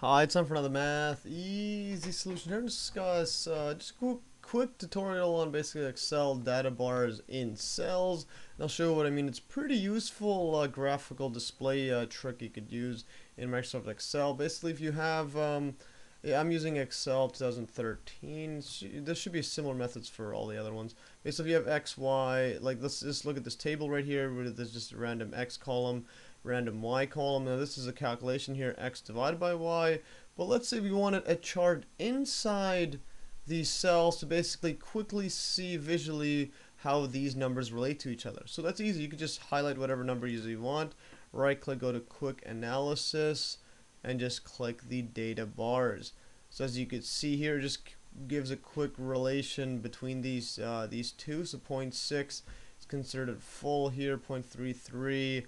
Hi, it's time for another math easy solution. Here to discuss uh, just a quick, quick tutorial on basically Excel data bars in cells. And I'll show you what I mean. It's pretty useful uh, graphical display uh, trick you could use in Microsoft Excel. Basically, if you have, um, yeah, I'm using Excel 2013. This should be similar methods for all the other ones. Basically, if you have X, Y, like let's just look at this table right here where there's just a random X column random y column. Now this is a calculation here, x divided by y. But let's say we wanted a chart inside these cells to basically quickly see visually how these numbers relate to each other. So that's easy. You could just highlight whatever number you want, right click, go to quick analysis, and just click the data bars. So as you can see here, just gives a quick relation between these uh, these two. So 0.6 is considered full here, 0.33 is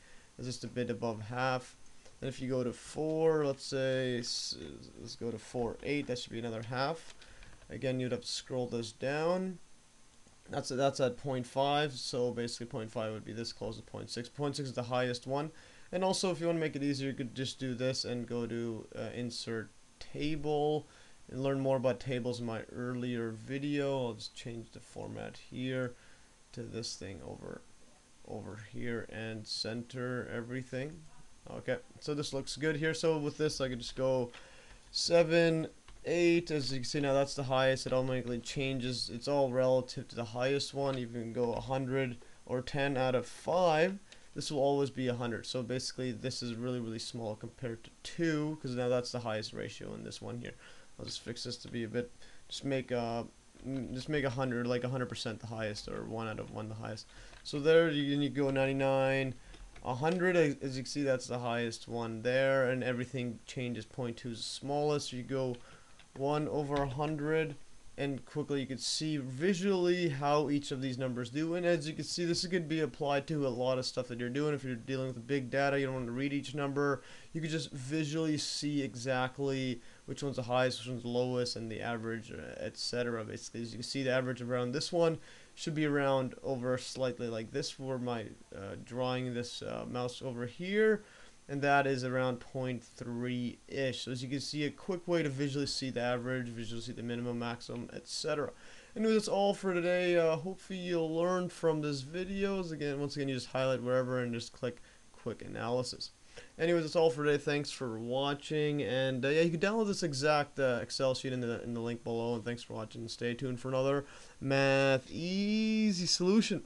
just a bit above half. And if you go to 4, let's say, let's go to 4, 8, that should be another half. Again, you'd have to scroll this down. That's that's at 0.5, so basically 0.5 would be this close to 0.6. 0.6 is the highest one. And also, if you want to make it easier, you could just do this and go to uh, Insert Table and learn more about tables in my earlier video. I'll just change the format here to this thing over over here and center everything. Okay so this looks good here. So with this I could just go 7 8 as you can see now that's the highest. It automatically changes. It's all relative to the highest one. You can go 100 or 10 out of 5 this will always be 100 so basically this is really really small compared to 2 because now that's the highest ratio in this one here. I'll just fix this to be a bit just make uh just make a 100 like a 100% the highest or 1 out of 1 the highest. So there you, you go 99 100 as you can see that's the highest one there and everything changes. 0.2 is the smallest you go 1 over 100 and quickly you can see visually how each of these numbers do. And as you can see this is going to be applied to a lot of stuff that you're doing. If you're dealing with big data you don't want to read each number. You can just visually see exactly which one's the highest which one's the lowest and the average uh, etc basically as you can see the average around this one should be around over slightly like this for my uh, drawing this uh, mouse over here and that is around 0.3 ish so as you can see a quick way to visually see the average visually see the minimum maximum etc anyway that's all for today. Uh, hopefully you'll learn from this videos again once again you just highlight wherever and just click quick analysis anyways that's all for today. Thanks for watching and uh, yeah you can download this exact uh, excel sheet in the in the link below and thanks for watching. Stay tuned for another math easy solution